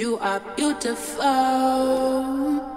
You are beautiful.